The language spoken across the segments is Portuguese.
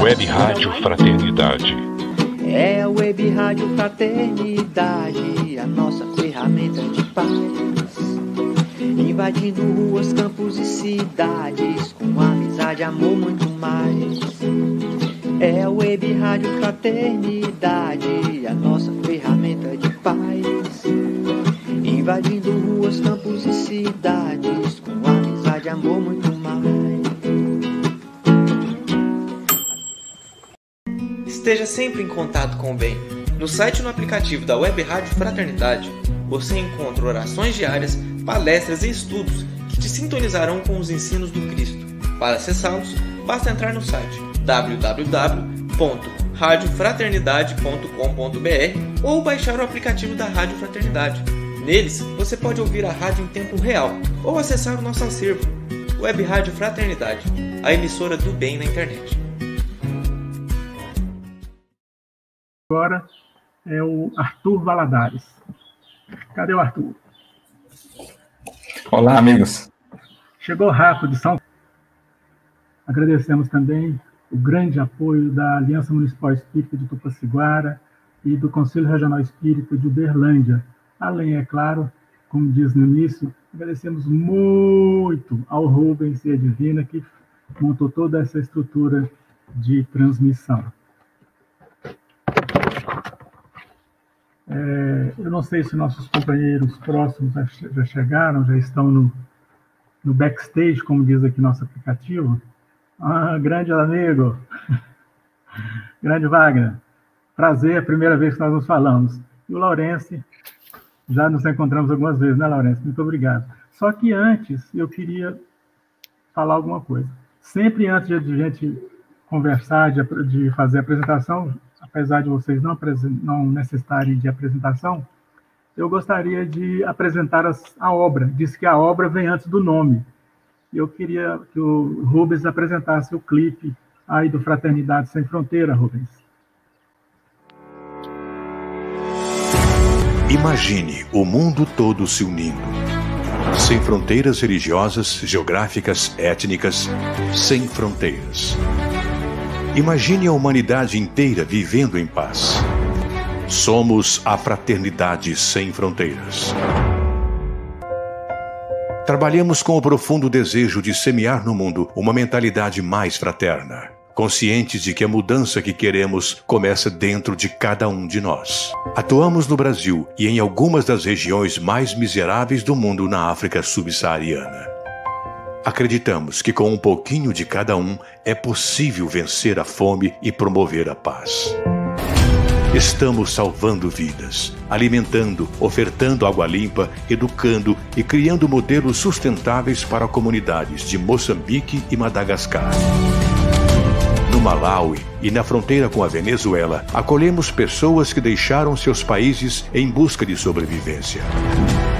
Web Rádio Fraternidade. É a Web Rádio Fraternidade, a nossa ferramenta de paz. Invadindo ruas, campos e cidades, com amizade, amor, muito mais. É a Web Rádio Fraternidade, a nossa ferramenta de paz. Invadindo ruas, campos e cidades, com amizade, amor, muito mais. Esteja sempre em contato com o bem. No site e no aplicativo da Web Rádio Fraternidade, você encontra orações diárias, palestras e estudos que te sintonizarão com os ensinos do Cristo. Para acessá-los, basta entrar no site www.radiofraternidade.com.br ou baixar o aplicativo da Rádio Fraternidade. Neles, você pode ouvir a rádio em tempo real ou acessar o nosso acervo. Web Rádio Fraternidade, a emissora do bem na internet. Agora é o Arthur Valadares. Cadê o Arthur? Olá, amigos. Chegou rápido de São Agradecemos também o grande apoio da Aliança Municipal Espírita de Tupaciguara e do Conselho Regional Espírita de Uberlândia. Além, é claro, como diz no início, agradecemos muito ao Rubens e a Divina que montou toda essa estrutura de transmissão. É, eu não sei se nossos companheiros próximos já, chegaram, já estão no, no, backstage, como diz aqui nosso aplicativo. Ah, grande amigo, grande Wagner, prazer, é a primeira vez que nós nos falamos. E o Laurence, já nos encontramos algumas vezes, né, Laurence? Muito obrigado. Só que antes, eu queria falar alguma coisa. Sempre antes de a gente conversar, de, de fazer a apresentação, apesar de vocês não, não necessitarem de apresentação, eu gostaria de apresentar as, a obra. Diz que a obra vem antes do nome. Eu queria que o Rubens apresentasse o clipe aí do Fraternidade Sem Fronteira, Rubens. Imagine o mundo todo se unindo. Sem fronteiras religiosas, geográficas, étnicas, sem fronteiras. Imagine a humanidade inteira vivendo em paz. Somos a fraternidade sem fronteiras. Trabalhamos com o profundo desejo de semear no mundo uma mentalidade mais fraterna, conscientes de que a mudança que queremos começa dentro de cada um de nós. Atuamos no Brasil e em algumas das regiões mais miseráveis do mundo na África subsaariana. Acreditamos que com um pouquinho de cada um é possível vencer a fome e promover a paz. Estamos salvando vidas, alimentando, ofertando água limpa, educando e criando modelos sustentáveis para comunidades de Moçambique e Madagascar. No Malawi e na fronteira com a Venezuela, acolhemos pessoas que deixaram seus países em busca de sobrevivência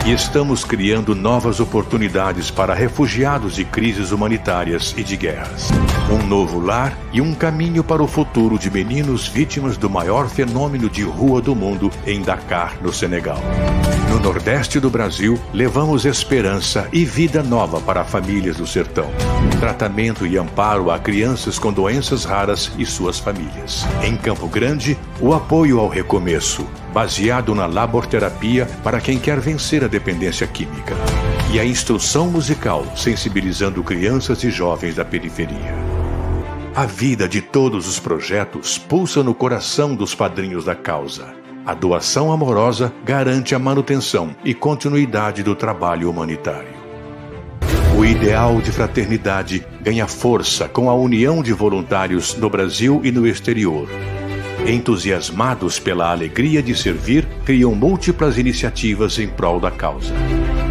e estamos criando novas oportunidades para refugiados de crises humanitárias e de guerras. Um novo lar e um caminho para o futuro de meninos vítimas do maior fenômeno de rua do mundo em Dakar, no Senegal. No Nordeste do Brasil, levamos esperança e vida nova para famílias do sertão. Tratamento e amparo a crianças com doenças raras e suas famílias. Em Campo Grande, o apoio ao recomeço, baseado na laborterapia para quem quer vencer a dependência química. E a instrução musical, sensibilizando crianças e jovens da periferia. A vida de todos os projetos pulsa no coração dos padrinhos da causa. A doação amorosa garante a manutenção e continuidade do trabalho humanitário. O ideal de fraternidade ganha força com a união de voluntários no Brasil e no exterior. Entusiasmados pela alegria de servir, criam múltiplas iniciativas em prol da causa.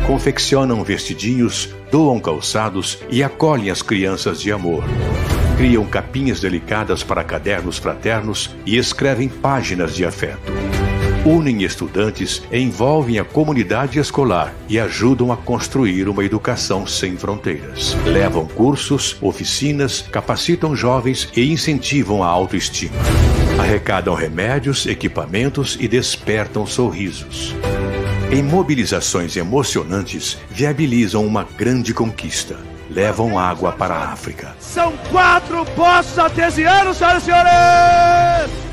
Confeccionam vestidinhos, doam calçados e acolhem as crianças de amor. Criam capinhas delicadas para cadernos fraternos e escrevem páginas de afeto unem estudantes, envolvem a comunidade escolar e ajudam a construir uma educação sem fronteiras. Levam cursos, oficinas, capacitam jovens e incentivam a autoestima. Arrecadam remédios, equipamentos e despertam sorrisos. Em mobilizações emocionantes, viabilizam uma grande conquista levam água para a África. São quatro poços artesianos, senhoras e senhores!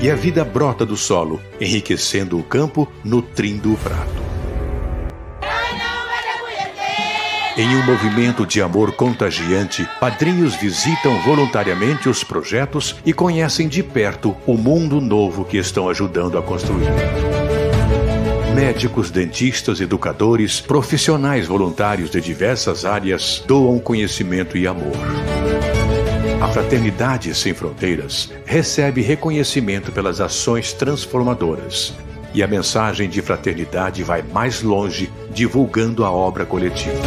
E a vida brota do solo, enriquecendo o campo, nutrindo o prato. Em um movimento de amor contagiante, padrinhos visitam voluntariamente os projetos e conhecem de perto o mundo novo que estão ajudando a construir. Médicos, dentistas, educadores, profissionais voluntários de diversas áreas doam conhecimento e amor. A Fraternidade Sem Fronteiras recebe reconhecimento pelas ações transformadoras. E a mensagem de fraternidade vai mais longe, divulgando a obra coletiva.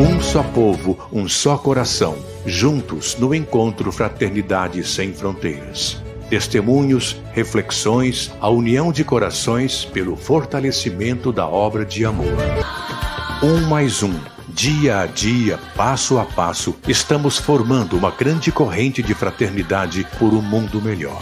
Um só povo, um só coração, juntos no encontro Fraternidade Sem Fronteiras. Testemunhos, reflexões, a união de corações pelo fortalecimento da obra de amor. Um mais um, dia a dia, passo a passo, estamos formando uma grande corrente de fraternidade por um mundo melhor.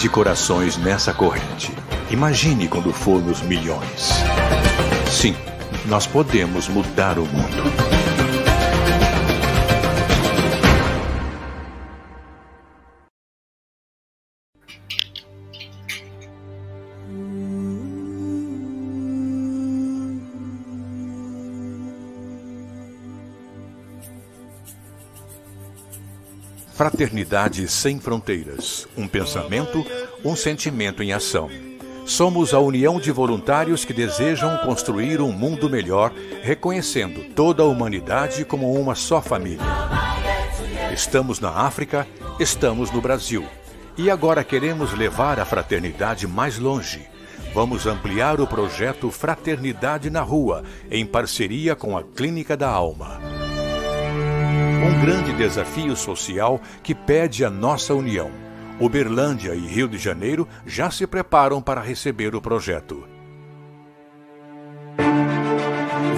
De corações nessa corrente. Imagine quando formos milhões. Sim, nós podemos mudar o mundo. Fraternidade sem fronteiras. Um pensamento, um sentimento em ação. Somos a união de voluntários que desejam construir um mundo melhor, reconhecendo toda a humanidade como uma só família. Estamos na África, estamos no Brasil. E agora queremos levar a fraternidade mais longe. Vamos ampliar o projeto Fraternidade na Rua, em parceria com a Clínica da Alma um grande desafio social que pede a nossa união. Uberlândia e Rio de Janeiro já se preparam para receber o projeto.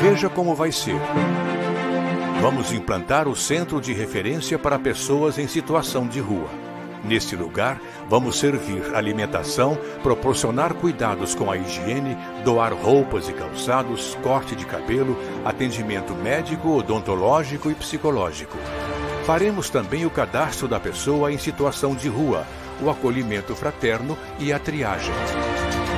Veja como vai ser. Vamos implantar o centro de referência para pessoas em situação de rua. Neste lugar, vamos servir alimentação, proporcionar cuidados com a higiene, doar roupas e calçados, corte de cabelo, atendimento médico, odontológico e psicológico. Faremos também o cadastro da pessoa em situação de rua, o acolhimento fraterno e a triagem.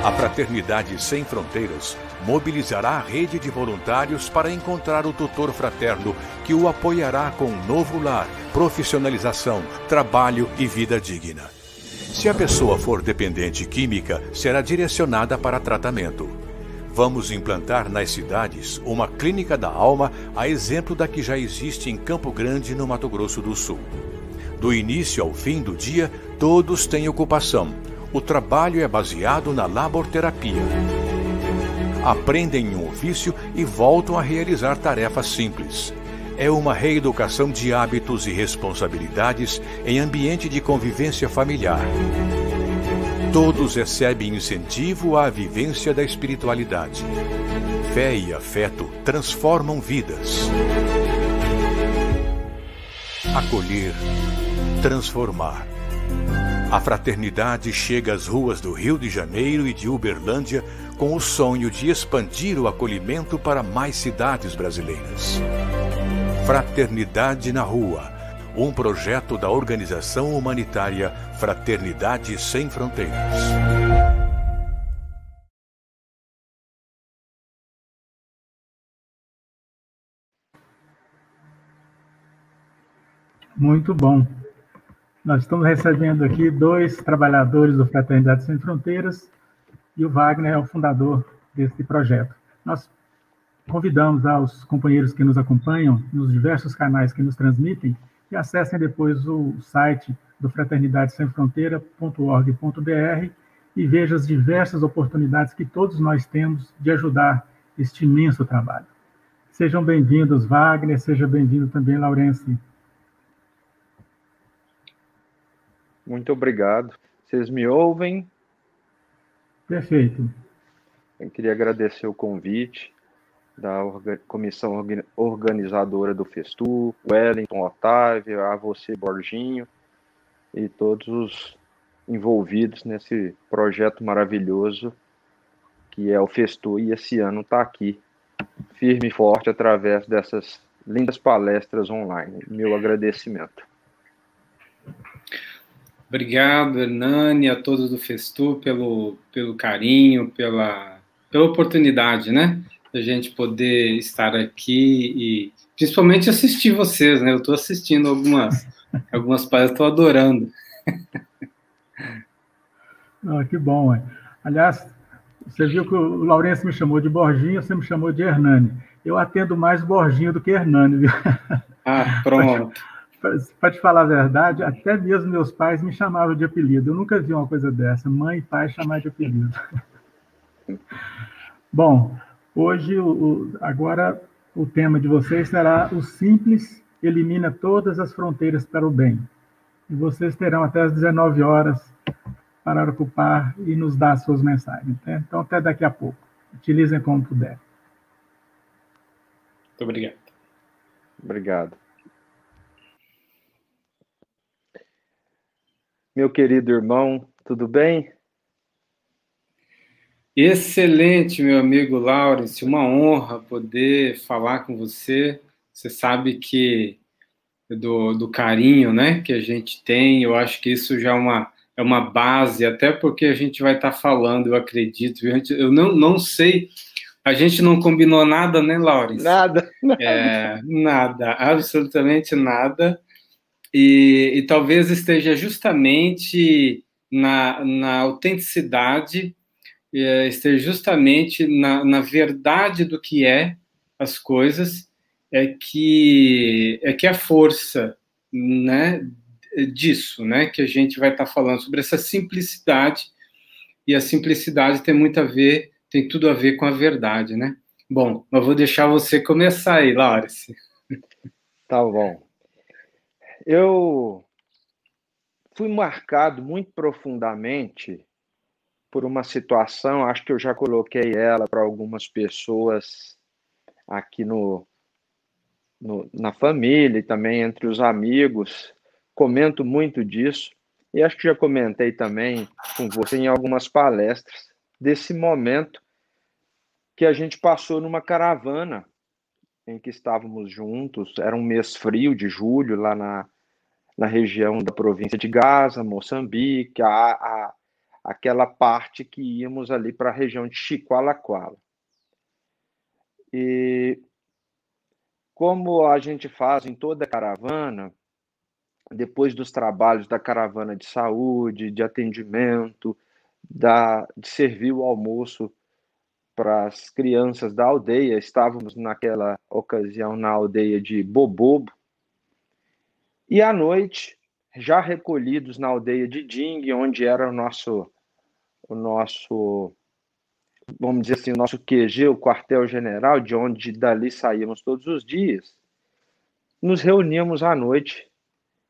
A Fraternidade Sem Fronteiras mobilizará a rede de voluntários para encontrar o tutor fraterno que o apoiará com um novo lar, profissionalização, trabalho e vida digna. Se a pessoa for dependente química, será direcionada para tratamento. Vamos implantar nas cidades uma clínica da alma, a exemplo da que já existe em Campo Grande, no Mato Grosso do Sul. Do início ao fim do dia, todos têm ocupação. O trabalho é baseado na laborterapia aprendem um ofício e voltam a realizar tarefas simples. É uma reeducação de hábitos e responsabilidades em ambiente de convivência familiar. Todos recebem incentivo à vivência da espiritualidade. Fé e afeto transformam vidas. Acolher, transformar. A fraternidade chega às ruas do Rio de Janeiro e de Uberlândia com o sonho de expandir o acolhimento para mais cidades brasileiras. Fraternidade na Rua um projeto da organização humanitária Fraternidade Sem Fronteiras. Muito bom. Nós estamos recebendo aqui dois trabalhadores do Fraternidade Sem Fronteiras e o Wagner é o fundador desse projeto. Nós convidamos aos companheiros que nos acompanham nos diversos canais que nos transmitem que acessem depois o site do fraternidadesemfronteira.org.br e vejam as diversas oportunidades que todos nós temos de ajudar este imenso trabalho. Sejam bem-vindos, Wagner, seja bem-vindo também, Laurence. Muito obrigado. Vocês me ouvem? Perfeito. Eu queria agradecer o convite da comissão organizadora do Festu, Wellington, Otávio, a você, Borginho, e todos os envolvidos nesse projeto maravilhoso que é o Festu, e esse ano está aqui, firme e forte, através dessas lindas palestras online. Meu agradecimento. Obrigado, Hernani, a todos do Festu pelo, pelo carinho, pela, pela oportunidade, né? Da gente poder estar aqui e principalmente assistir vocês, né? Eu estou assistindo algumas, algumas palestras, estou adorando. Ah, que bom, é. Aliás, você viu que o Lourenço me chamou de Borginho, você me chamou de Hernani. Eu atendo mais Borginho do que Hernani, viu? Ah, pronto para te falar a verdade, até mesmo meus pais me chamavam de apelido. Eu nunca vi uma coisa dessa. Mãe e pai chamar de apelido. Bom, hoje, o, agora, o tema de vocês será o simples elimina todas as fronteiras para o bem. E vocês terão até as 19 horas para ocupar e nos dar suas mensagens. Né? Então, até daqui a pouco. Utilizem como puder. Muito obrigado. Obrigado. Meu querido irmão, tudo bem? Excelente, meu amigo Laurence, uma honra poder falar com você. Você sabe que do, do carinho né, que a gente tem, eu acho que isso já é uma, é uma base, até porque a gente vai estar tá falando, eu acredito. Eu não, não sei, a gente não combinou nada, né, Laurence? Nada. Nada, é, nada absolutamente nada e, e talvez esteja justamente na, na autenticidade, é, esteja justamente na, na verdade do que é as coisas, é que é que a força, né, disso, né, que a gente vai estar falando sobre essa simplicidade e a simplicidade tem muito a ver, tem tudo a ver com a verdade, né? Bom, eu vou deixar você começar aí, Laurice. Tá bom. Eu fui marcado muito profundamente por uma situação, acho que eu já coloquei ela para algumas pessoas aqui no, no, na família e também entre os amigos. Comento muito disso e acho que já comentei também com você em algumas palestras desse momento que a gente passou numa caravana em que estávamos juntos. Era um mês frio de julho lá na, na região da província de Gaza, Moçambique, a, a, aquela parte que íamos ali para a região de Chicoalacoala. E como a gente faz em toda a caravana, depois dos trabalhos da caravana de saúde, de atendimento, da, de servir o almoço para as crianças da aldeia, estávamos naquela ocasião na aldeia de Bobobo, e à noite, já recolhidos na aldeia de Ding, onde era o nosso, o nosso, vamos dizer assim, o nosso QG, o quartel-general, de onde dali saímos todos os dias, nos reuníamos à noite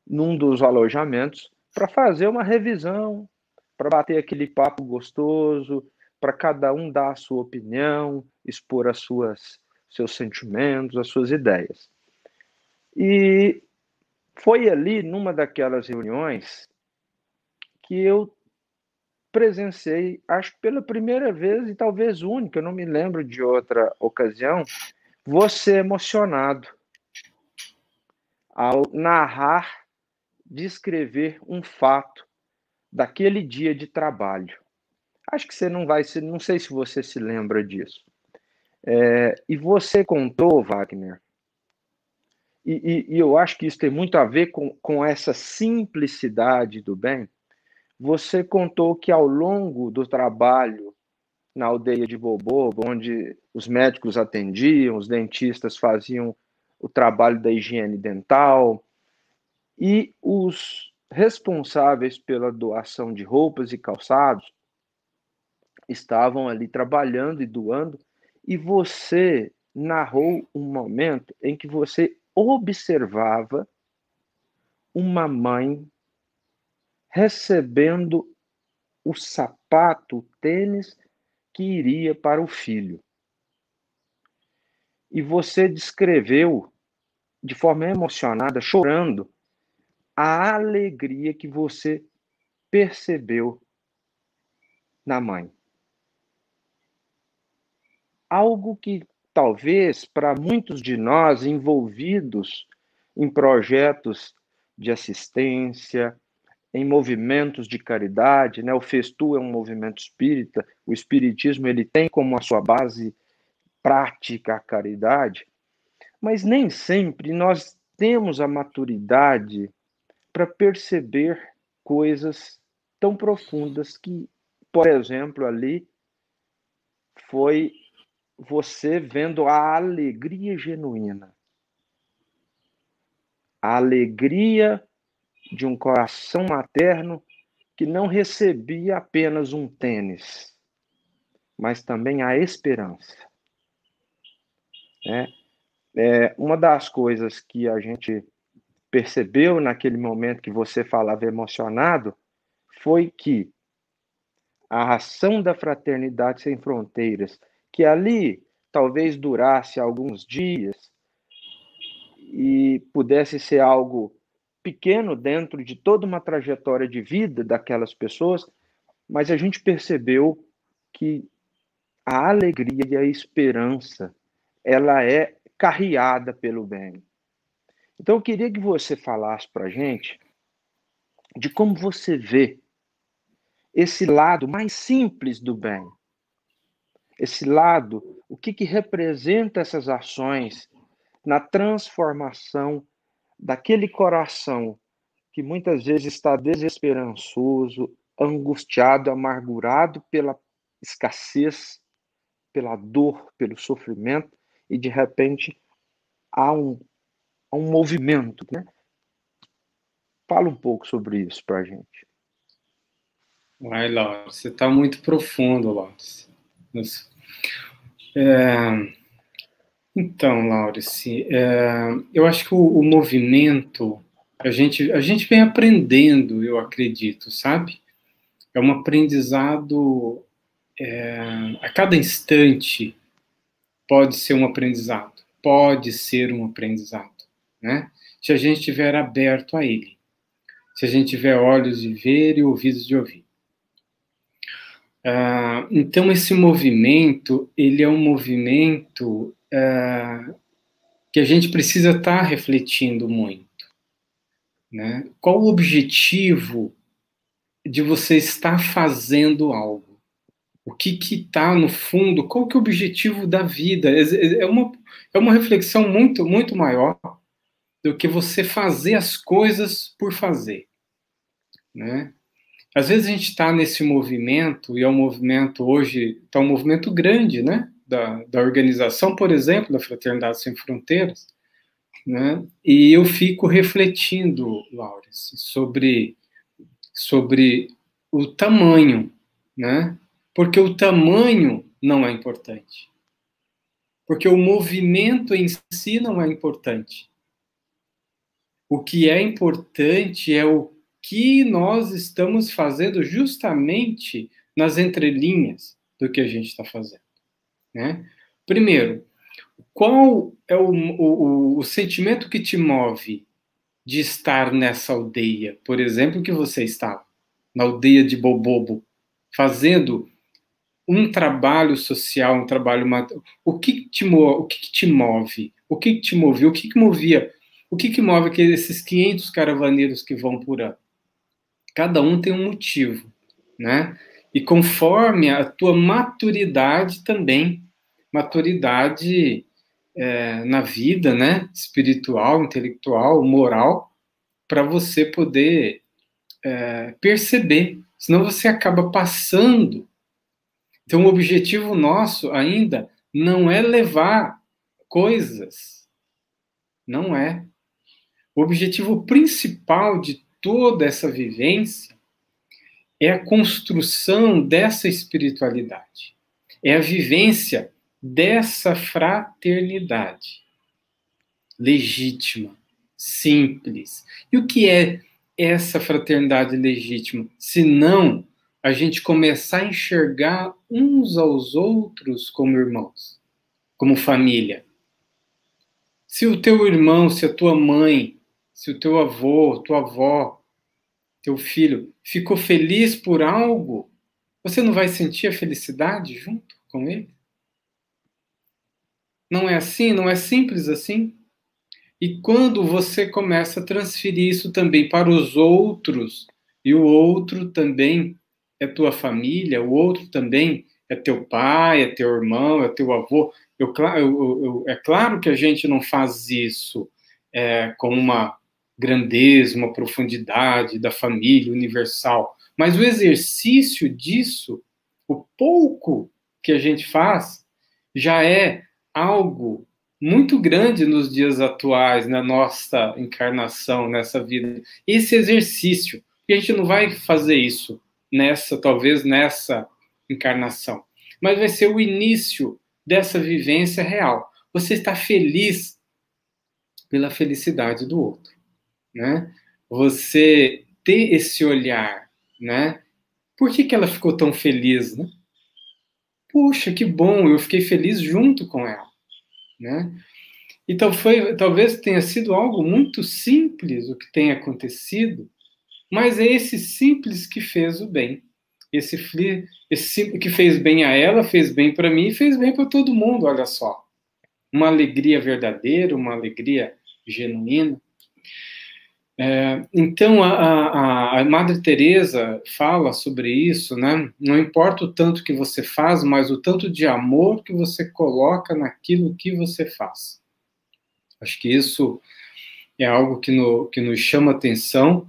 num dos alojamentos para fazer uma revisão, para bater aquele papo gostoso, para cada um dar a sua opinião, expor as suas seus sentimentos, as suas ideias. E foi ali, numa daquelas reuniões, que eu presenciei, acho pela primeira vez e talvez única, eu não me lembro de outra ocasião, você emocionado ao narrar, descrever um fato daquele dia de trabalho. Acho que você não vai se, não sei se você se lembra disso. É, e você contou, Wagner, e, e, eu acho que isso tem muito a ver com, com essa simplicidade do bem. Você contou que ao longo do trabalho na aldeia de Bobobo, onde os médicos atendiam, os dentistas faziam o trabalho da higiene dental, e os responsáveis pela doação de roupas e calçados estavam ali trabalhando e doando, e você narrou um momento em que você observava uma mãe recebendo o sapato, o tênis que iria para o filho. E você descreveu de forma emocionada, chorando, a alegria que você percebeu na mãe. Algo que talvez para muitos de nós envolvidos em projetos de assistência, em movimentos de caridade, né? O Festu é um movimento espírita, o espiritismo ele tem como a sua base prática a caridade, mas nem sempre nós temos a maturidade para perceber coisas tão profundas que, por exemplo, ali foi você vendo a alegria genuína. A alegria de um coração materno que não recebia apenas um tênis, mas também a esperança. É, é, uma das coisas que a gente percebeu naquele momento que você falava emocionado foi que a ação da fraternidade sem fronteiras, que ali talvez durasse alguns dias e pudesse ser algo pequeno dentro de toda uma trajetória de vida daquelas pessoas, mas a gente percebeu que a alegria e a esperança ela é carreada pelo bem. Então, eu queria que você falasse para a gente de como você vê esse lado mais simples do bem. Esse lado, o que, que representa essas ações na transformação daquele coração que muitas vezes está desesperançoso, angustiado, amargurado pela escassez, pela dor, pelo sofrimento, e de repente há um a um movimento. Né? Fala um pouco sobre isso para a gente. Ai, Laura, você está muito profundo, Laura. É... Então, Laura, é... eu acho que o, o, movimento, a gente, a gente vem aprendendo, eu acredito, sabe? É um aprendizado é... a cada instante pode ser um aprendizado, pode ser um aprendizado né? Se a gente estiver aberto a ele, se a gente tiver olhos de ver e ouvidos de ouvir. Uh, então esse movimento ele é um movimento uh, que a gente precisa estar tá refletindo muito, né? Qual o objetivo de você estar fazendo algo? O que que está no fundo? Qual que é o objetivo da vida? É, é uma é uma reflexão muito muito maior do que você fazer as coisas por fazer, né? Às vezes a gente está nesse movimento, e é um movimento hoje, está um movimento grande, né? Da, da organização, por exemplo, da Fraternidade Sem Fronteiras, né? E eu fico refletindo, Laures, sobre, sobre o tamanho, né? Porque o tamanho não é importante. Porque o movimento em si não é importante. O que é importante é o que nós estamos fazendo justamente nas entrelinhas do que a gente está fazendo. Né? Primeiro, qual é o, o, o sentimento que te move de estar nessa aldeia? Por exemplo, que você está na aldeia de Bobobo, fazendo um trabalho social, um trabalho o que te o que te move, o que te moveu, o que, que movia o que, que move aqueles, esses 500 caravaneiros que vão por ano? Cada um tem um motivo, né? E conforme a tua maturidade também, maturidade é, na vida, né? Espiritual, intelectual, moral, para você poder é, perceber. Senão você acaba passando. Então, o objetivo nosso ainda não é levar coisas. Não é. O objetivo principal de toda essa vivência é a construção dessa espiritualidade. É a vivência dessa fraternidade legítima, simples. E o que é essa fraternidade legítima? Se não a gente começar a enxergar uns aos outros como irmãos, como família. Se o teu irmão, se a tua mãe, se o teu avô, tua avó, teu filho ficou feliz por algo, você não vai sentir a felicidade junto com ele? Não é assim? Não é simples assim? E quando você começa a transferir isso também para os outros, e o outro também é tua família, o outro também é teu pai, é teu irmão, é teu avô. Eu, eu, eu, é claro que a gente não faz isso é, com uma grandeza, uma profundidade da família universal, mas o exercício disso, o pouco que a gente faz, já é algo muito grande nos dias atuais, na nossa encarnação, nessa vida. Esse exercício, e a gente não vai fazer isso nessa, talvez nessa encarnação, mas vai ser o início dessa vivência real. Você está feliz pela felicidade do outro, né? Você ter esse olhar, né? Por que, que ela ficou tão feliz, né? Puxa, que bom, eu fiquei feliz junto com ela né? Então foi, talvez tenha sido algo muito simples o que tem acontecido, mas é esse simples que fez o bem. Esse, esse que fez bem a ela, fez bem para mim e fez bem para todo mundo, olha só. Uma alegria verdadeira, uma alegria genuína. É, então a, a, a, Madre Teresa fala sobre isso, né? Não importa o tanto que você faz, mas o tanto de amor que você coloca naquilo que você faz. Acho que isso é algo que, no, que nos chama atenção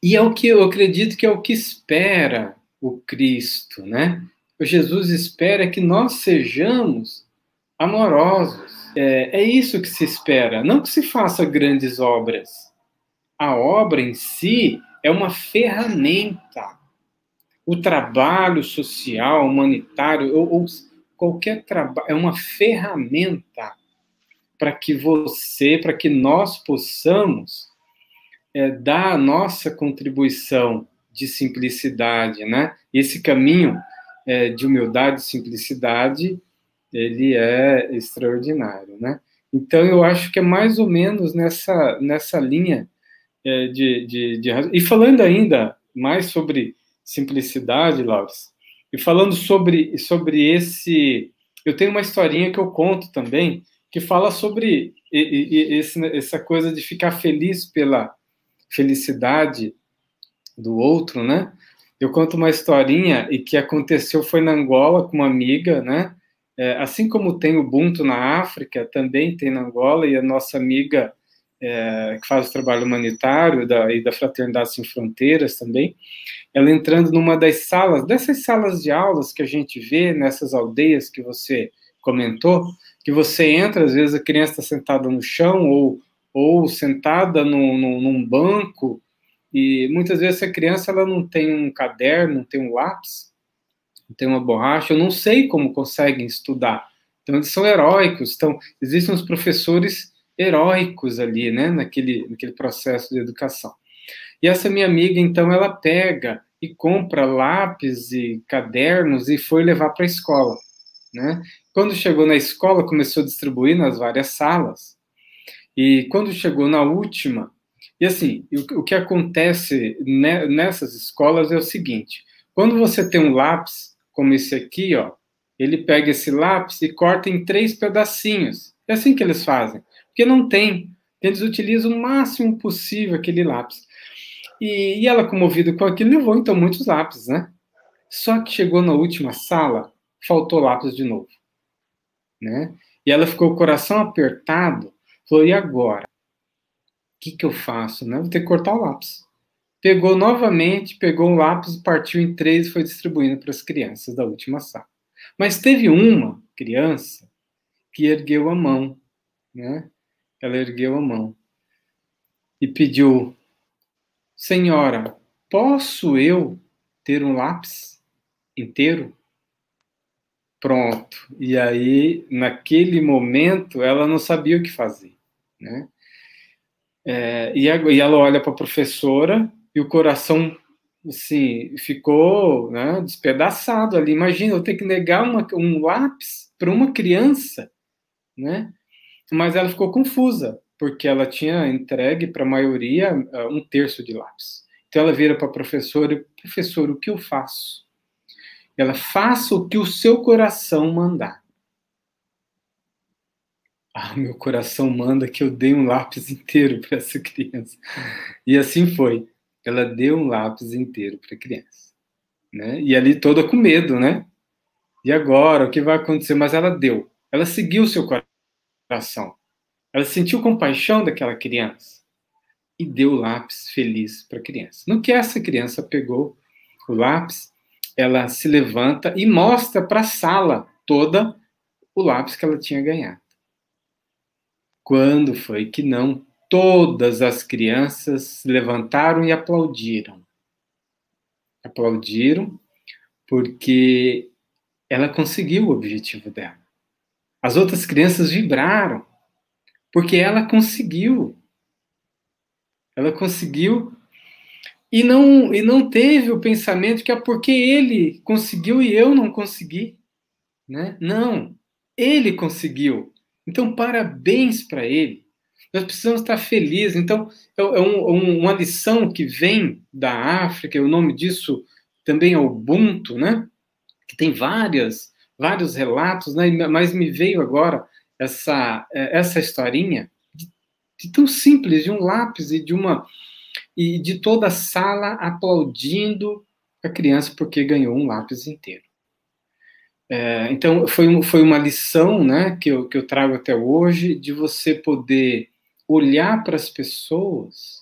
e é o que eu acredito que é o que espera o Cristo, né? O Jesus espera que nós sejamos amorosos. É, é isso que se espera, não que se faça grandes obras a obra em si é uma ferramenta. O trabalho social, humanitário, ou, ou qualquer trabalho, é uma ferramenta para que você, para que nós possamos é, dar a nossa contribuição de simplicidade, né? Esse caminho é, de humildade e simplicidade, ele é extraordinário, né? Então, eu acho que é mais ou menos nessa, nessa linha de, de, de, E falando ainda mais sobre simplicidade, Laures, e falando sobre, sobre esse. Eu tenho uma historinha que eu conto também, que fala sobre esse, essa coisa de ficar feliz pela felicidade do outro, né? Eu conto uma historinha e que aconteceu foi na Angola com uma amiga, né? É, assim como tem o Ubuntu na África, também tem na Angola e a nossa amiga é, que faz o trabalho humanitário da, e da Fraternidade Sem Fronteiras também, ela entrando numa das salas, dessas salas de aulas que a gente vê nessas aldeias que você comentou, que você entra, às vezes a criança está sentada no chão ou, ou sentada no, no, num banco, e muitas vezes a criança ela não tem um caderno, não tem um lápis, não tem uma borracha, eu não sei como conseguem estudar. Então, eles são heróicos. Então, existem os professores heróicos ali, né, naquele, naquele processo de educação. E essa minha amiga, então, ela pega e compra lápis e cadernos e foi levar para a escola, né? Quando chegou na escola, começou a distribuir nas várias salas. E quando chegou na última, e assim, o, o que acontece nessas escolas é o seguinte: quando você tem um lápis como esse aqui, ó, ele pega esse lápis e corta em três pedacinhos. É assim que eles fazem. Porque não tem. Eles utilizam o máximo possível aquele lápis. E, e ela, comovida com aquilo, levou então muitos lápis, né? Só que chegou na última sala, faltou lápis de novo. Né? E ela ficou com o coração apertado, falou: e agora? O que, que eu faço? Né? Vou ter que cortar o lápis. Pegou novamente, pegou o lápis, partiu em três e foi distribuindo para as crianças da última sala. Mas teve uma criança que ergueu a mão, né? Ela ergueu a mão e pediu: Senhora, posso eu ter um lápis inteiro? Pronto. E aí, naquele momento, ela não sabia o que fazer, né? É, e, e ela olha para a professora e o coração assim, ficou né, despedaçado ali. Imagina, eu ter que negar uma, um lápis para uma criança, né? Mas ela ficou confusa, porque ela tinha entregue para a maioria uh, um terço de lápis. Então ela vira para a professora e, professor, o que eu faço? Ela, faça o que o seu coração mandar. Ah, meu coração manda que eu dei um lápis inteiro para essa criança. E assim foi ela deu um lápis inteiro para a criança. Né? E ali toda com medo, né? E agora, o que vai acontecer? Mas ela deu. Ela seguiu o seu coração. Ela sentiu compaixão daquela criança e deu o lápis feliz para a criança. No que essa criança pegou o lápis, ela se levanta e mostra para a sala toda o lápis que ela tinha ganhado. Quando foi que não todas as crianças se levantaram e aplaudiram. Aplaudiram porque ela conseguiu o objetivo dela. As outras crianças vibraram porque ela conseguiu. Ela conseguiu e não e não teve o pensamento que é porque ele conseguiu e eu não consegui, né? Não, ele conseguiu. Então parabéns para ele. Nós precisamos estar felizes. Então, é, é um, uma lição que vem da África, o nome disso também é Ubuntu, né? Que tem várias, vários relatos, né? mas me veio agora essa, é, essa historinha de, de tão simples, de um lápis e de uma e de toda a sala aplaudindo a criança porque ganhou um lápis inteiro. É, então, foi, foi uma lição né, que, eu, que eu trago até hoje de você poder olhar para as pessoas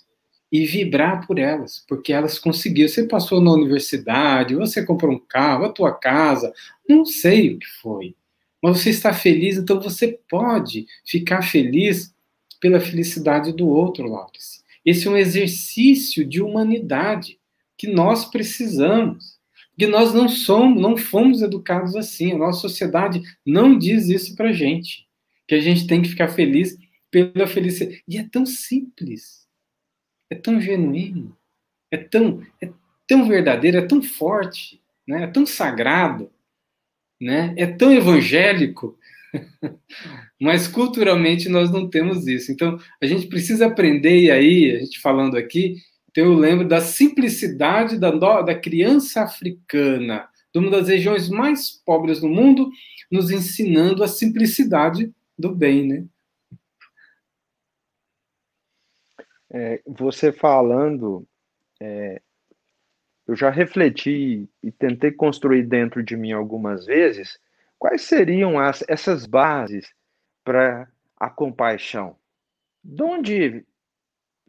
e vibrar por elas, porque elas conseguiram. Você passou na universidade, você comprou um carro, a tua casa, não sei o que foi, mas você está feliz, então você pode ficar feliz pela felicidade do outro, Laures. Esse é um exercício de humanidade que nós precisamos. Porque nós não somos, não fomos educados assim. A nossa sociedade não diz isso pra gente. Que a gente tem que ficar feliz pela felicidade. E é tão simples, é tão genuíno, é tão, é tão verdadeiro, é tão forte, né? é tão sagrado, né? é tão evangélico. Mas culturalmente nós não temos isso. Então a gente precisa aprender, e aí, a gente falando aqui, então eu lembro da simplicidade da, da criança africana, de uma das regiões mais pobres do mundo, nos ensinando a simplicidade do bem, né? É, você falando, é, eu já refleti e tentei construir dentro de mim algumas vezes quais seriam as, essas bases para a compaixão. De onde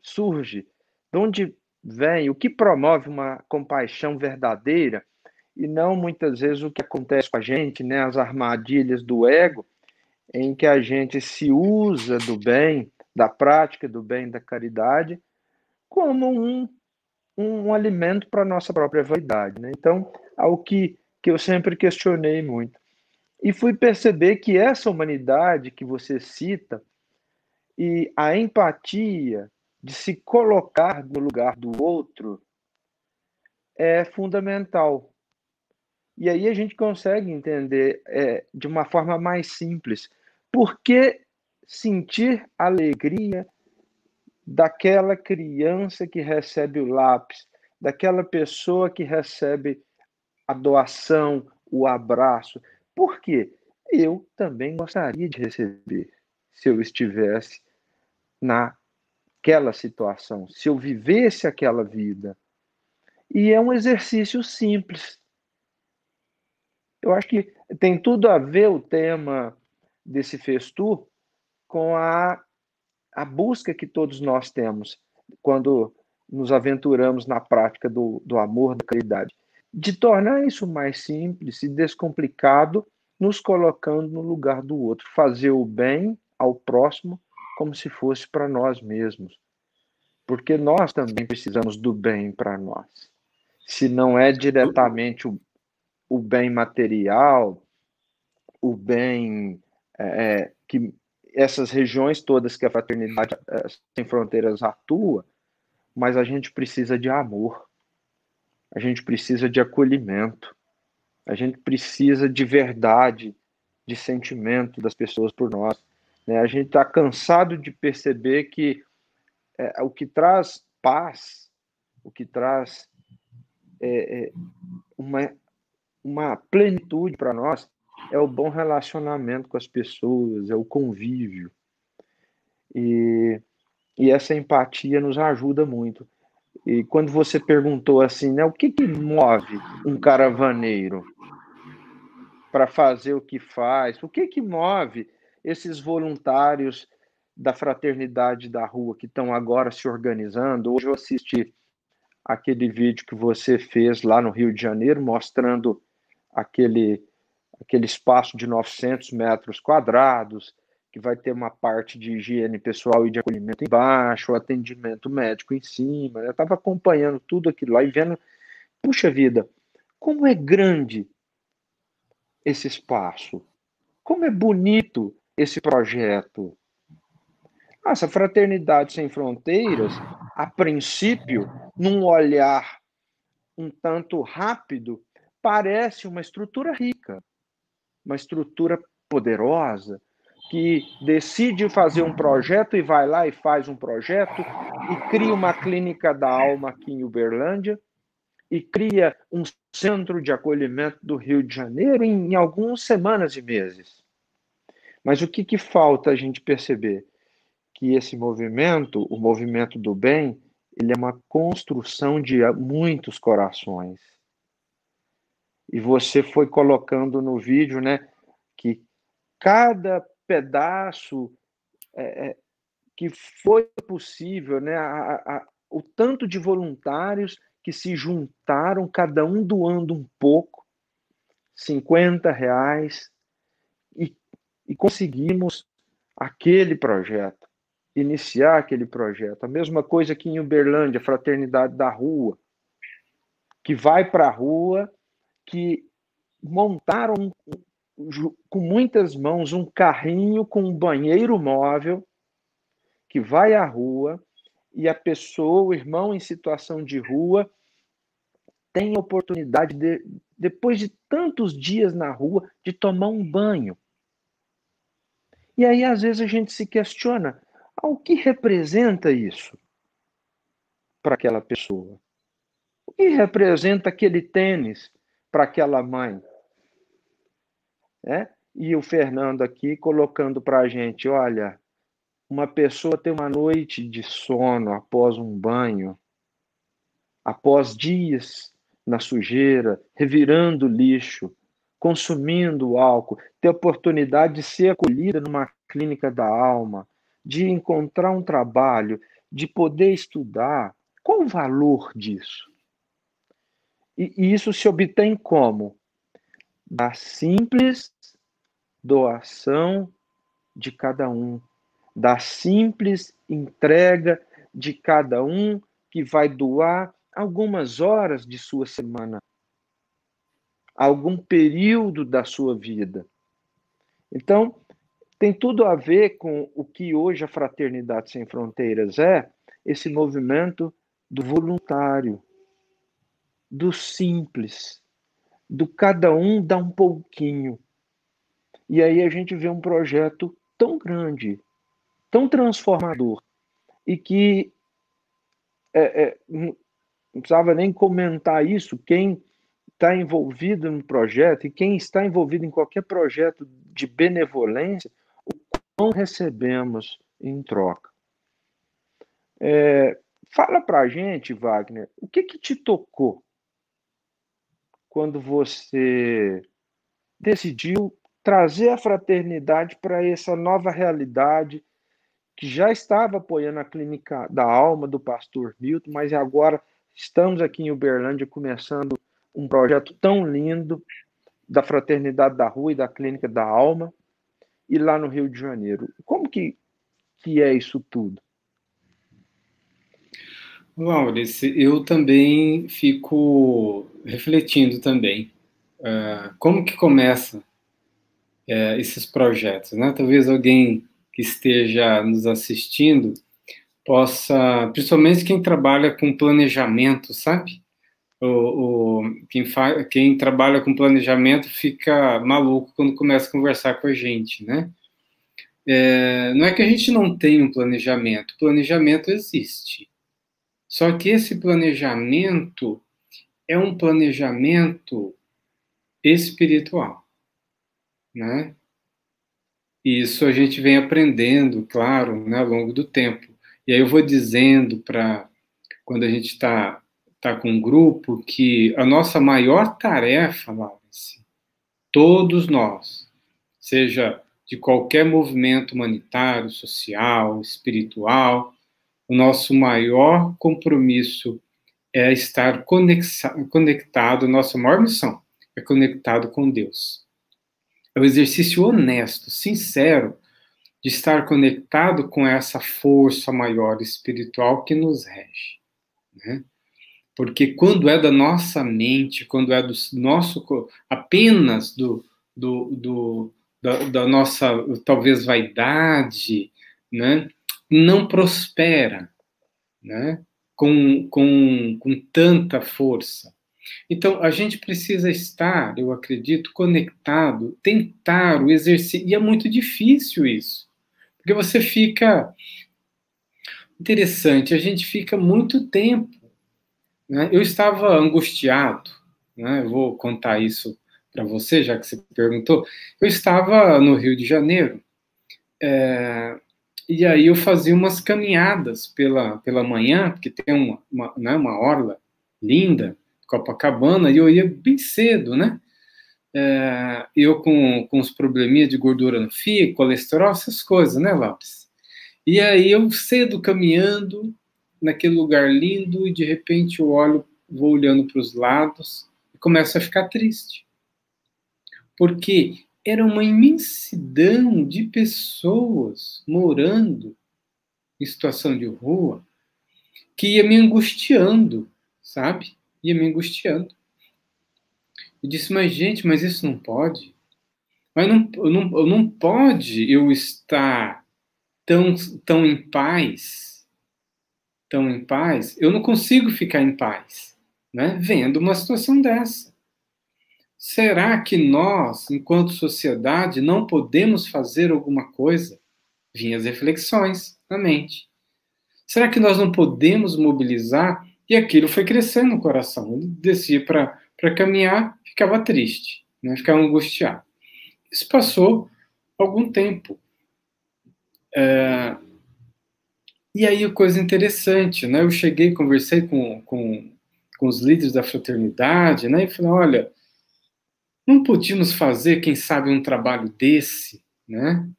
surge, de onde vem, o que promove uma compaixão verdadeira e não muitas vezes o que acontece com a gente, né, as armadilhas do ego, em que a gente se usa do bem da prática do bem da caridade como um, um, um alimento para a nossa própria vaidade. Né? Então, algo que, que eu sempre questionei muito. E fui perceber que essa humanidade que você cita e a empatia de se colocar no lugar do outro é fundamental. E aí a gente consegue entender é, de uma forma mais simples por que sentir alegria daquela criança que recebe o lápis, daquela pessoa que recebe a doação, o abraço. Por quê? Eu também gostaria de receber se eu estivesse naquela situação, se eu vivesse aquela vida. E é um exercício simples. Eu acho que tem tudo a ver o tema desse festu com a, a busca que todos nós temos quando nos aventuramos na prática do, do amor, da caridade. De tornar isso mais simples e descomplicado, nos colocando no lugar do outro. Fazer o bem ao próximo como se fosse para nós mesmos. Porque nós também precisamos do bem para nós. Se não é diretamente o, o bem material, o bem é, é que essas regiões todas que a Fraternidade é, Sem Fronteiras atua, mas a gente precisa de amor, a gente precisa de acolhimento, a gente precisa de verdade, de sentimento das pessoas por nós. Né? A gente está cansado de perceber que é, o que traz paz, o que traz é, uma, uma plenitude para nós é o bom relacionamento com as pessoas, é o convívio. E, e essa empatia nos ajuda muito. E quando você perguntou assim, né, o que, que move um caravaneiro para fazer o que faz? O que, que move esses voluntários da fraternidade da rua que estão agora se organizando. Hoje eu assisti aquele vídeo que você fez lá no Rio de Janeiro, mostrando aquele, aquele espaço de 900 metros quadrados, que vai ter uma parte de higiene pessoal e de acolhimento embaixo, atendimento médico em cima. Eu estava acompanhando tudo aquilo lá e vendo, puxa vida, como é grande esse espaço, como é bonito esse projeto. Essa fraternidade sem fronteiras, a princípio, num olhar um tanto rápido, parece uma estrutura rica, uma estrutura poderosa, que decide fazer um projeto e vai lá e faz um projeto e cria uma clínica da alma aqui em Uberlândia e cria um centro de acolhimento do Rio de Janeiro em, em algumas semanas e meses. Mas o que, que falta a gente perceber? Que esse movimento, o movimento do bem, ele é uma construção de muitos corações. E você foi colocando no vídeo, né, que cada pedaço é, é que foi possível, né, a, a, o tanto de voluntários que se juntaram, cada um doando um pouco, 50 reais, e e conseguimos aquele projeto, iniciar aquele projeto. A mesma coisa aqui em Uberlândia, Fraternidade da Rua, que vai para a rua, que montaram com muitas mãos um carrinho com um banheiro móvel que vai à rua e a pessoa, o irmão em situação de rua, tem a oportunidade de, depois de tantos dias na rua, de tomar um banho. E aí, às vezes, a gente se questiona: ah, o que representa isso para aquela pessoa? O que representa aquele tênis para aquela mãe? É? E o Fernando aqui colocando para a gente: olha, uma pessoa tem uma noite de sono após um banho, após dias na sujeira, revirando lixo, consumindo álcool, ter oportunidade de ser acolhida numa clínica da alma, de encontrar um trabalho, de poder estudar. Qual o valor disso? E, isso se obtém como? Da simples doação de cada um, da simples entrega de cada um que vai doar algumas horas de sua semana algum período da sua vida. Então, tem tudo a ver com o que hoje a Fraternidade Sem Fronteiras é, esse movimento do voluntário, do simples, do cada um dá um pouquinho. E aí a gente vê um projeto tão grande, tão transformador, e que é, é, não precisava nem comentar isso, quem está envolvido no projeto e quem está envolvido em qualquer projeto de benevolência, o quão recebemos em troca. É, fala para a gente, Wagner, o que, que te tocou quando você decidiu trazer a fraternidade para essa nova realidade que já estava apoiando a clínica da alma do pastor Milton, mas agora estamos aqui em Uberlândia começando um projeto tão lindo da fraternidade da rua e da clínica da alma e lá no Rio de Janeiro. Como que, que é isso tudo? Laurice, eu também fico refletindo também. Uh, como que começa uh, esses projetos, né? Talvez alguém que esteja nos assistindo possa, principalmente quem trabalha com planejamento, sabe? O, o quem, fa, quem trabalha com planejamento fica maluco quando começa a conversar com a gente, né? É, não é que a gente não tem um planejamento, planejamento existe. Só que esse planejamento é um planejamento espiritual, né? Isso a gente vem aprendendo, claro, né, ao longo do tempo. E aí eu vou dizendo para quando a gente está tá com um grupo que a nossa maior tarefa, Laurence, todos nós, seja de qualquer movimento humanitário, social, espiritual, o nosso maior compromisso é estar conectado, nossa maior missão é conectado com Deus. É o exercício honesto, sincero, de estar conectado com essa força maior espiritual que nos rege. Né? Porque quando é da nossa mente, quando é do nosso apenas do, do, do da, da, nossa talvez vaidade, né? não prospera, né? Com, com, com tanta força. Então, a gente precisa estar, eu acredito, conectado, tentar o exercício, e é muito difícil isso, porque você fica. Interessante, a gente fica muito tempo. Né? Eu estava angustiado, né? eu vou contar isso para você, já que você perguntou. Eu estava no Rio de Janeiro, é, e aí eu fazia umas caminhadas pela, pela manhã, porque tem uma, uma, né, uma orla linda, Copacabana, e eu ia bem cedo, né? É, eu com, com os probleminha de gordura no fígado, colesterol, essas coisas, né, Lopes? E aí eu cedo caminhando naquele lugar lindo e de repente eu olho, vou olhando para os lados e começo a ficar triste. Porque era uma imensidão de pessoas morando em situação de rua que ia me angustiando, sabe? ia me angustiando. Eu disse, mas gente, mas isso não pode. Mas não, não, não pode eu estar tão, tão em paz, tão em paz. Eu não consigo ficar em paz, né? Vendo uma situação dessa. Será que nós, enquanto sociedade, não podemos fazer alguma coisa? Vinham as reflexões na mente. Será que nós não podemos mobilizar e aquilo foi crescendo no coração. Ele descia para caminhar, ficava triste, né? ficava angustiado. Isso passou algum tempo. É... E aí, coisa interessante, né? Eu cheguei, conversei com, com, com os líderes da fraternidade, né? E falei, olha, não podíamos fazer, quem sabe, um trabalho desse, né?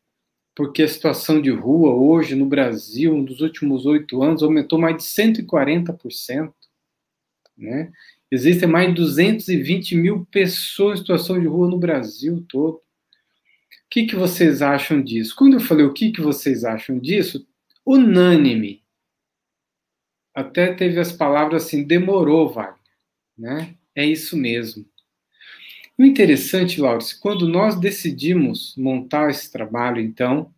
porque a situação de rua hoje no Brasil, nos últimos oito anos, aumentou mais de 140%. Né? Existem mais de 220 mil pessoas em situação de rua no Brasil todo. O que, que vocês acham disso? Quando eu falei o que, que vocês acham disso, unânime. Até teve as palavras assim, demorou, Wagner. Né? É isso mesmo. O interessante, Laurence, quando nós decidimos montar esse trabalho, então,